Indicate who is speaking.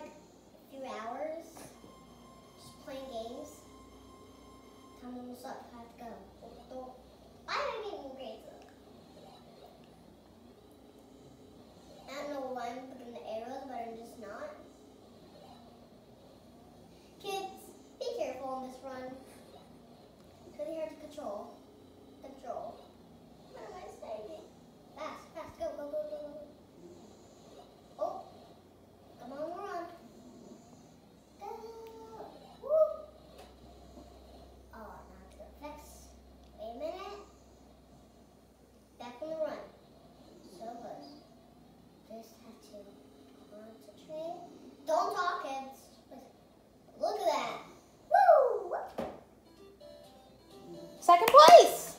Speaker 1: spent a few hours just playing games. Time almost up. I have to go. Don't talk kids. look at that. Woo!
Speaker 2: Second place.